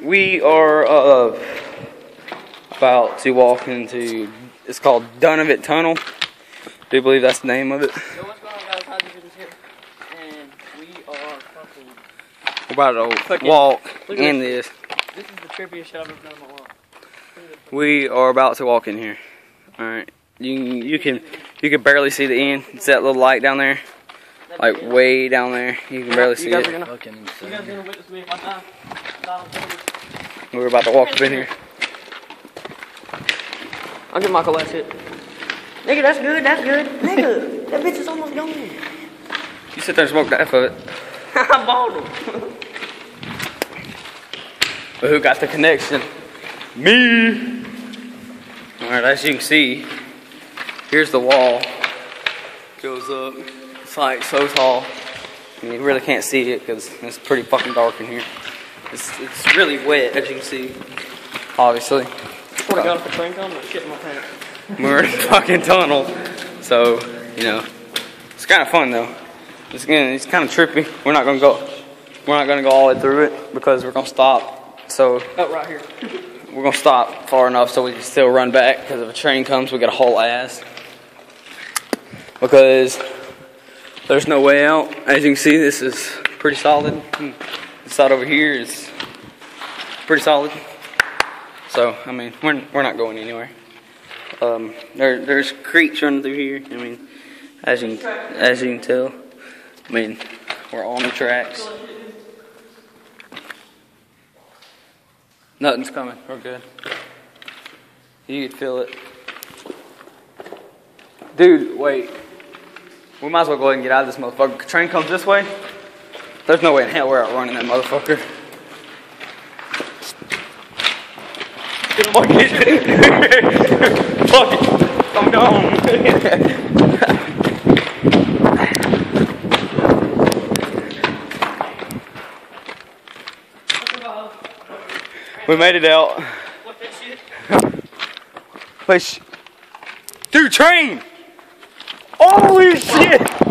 We are uh, about to walk into. It's called Dunnavant Tunnel. Do you believe that's the name of it? So what's going on, guys? How's it here? And we are fucking. We're about to Fucking- walk in this. This is the trippiest shit I've ever done in my life. We are about to walk in here. All right. You you can you can barely see the end. It's that little light down there, like way down there. You can barely see it. Gonna, you guys are gonna witness me if I die. Die on television. We're about to walk up in here. I'll give Michael that shit. Nigga, that's good, that's good. Nigga, that bitch is almost gone. You sit there and smoke half of it. I bought him. But who got the connection? Me. All right, as you can see, here's the wall. Goes up. It's like so tall. And you really can't see it because it's pretty fucking dark in here. It's, it's really wet, as you can see. Obviously, Swear to God, if a train comes, I'm shit in my pants. we're in a fucking tunnel. So, you know, it's kind of fun though. It's again, it's kind of trippy. We're not gonna go. We're not gonna go all the way through it because we're gonna stop. So Oh, right here. we're gonna stop far enough so we can still run back because if a train comes, we get a whole ass. Because there's no way out. As you can see, this is pretty solid. Hmm. This side over here is pretty solid. So I mean, we're we're not going anywhere. Um, there there's creeks running through here. I mean, as you as you can tell, I mean, we're on the tracks. Nothing's coming. We're good. You feel it. Dude, wait. We might as well go ahead and get out of this motherfucker. Train comes this way. There's no way in hell we're outrunning that motherfucker. Fuck it. Fuck it. I'm gone. we made it out. What that shit? Wait, sh- dude, train! Holy shit!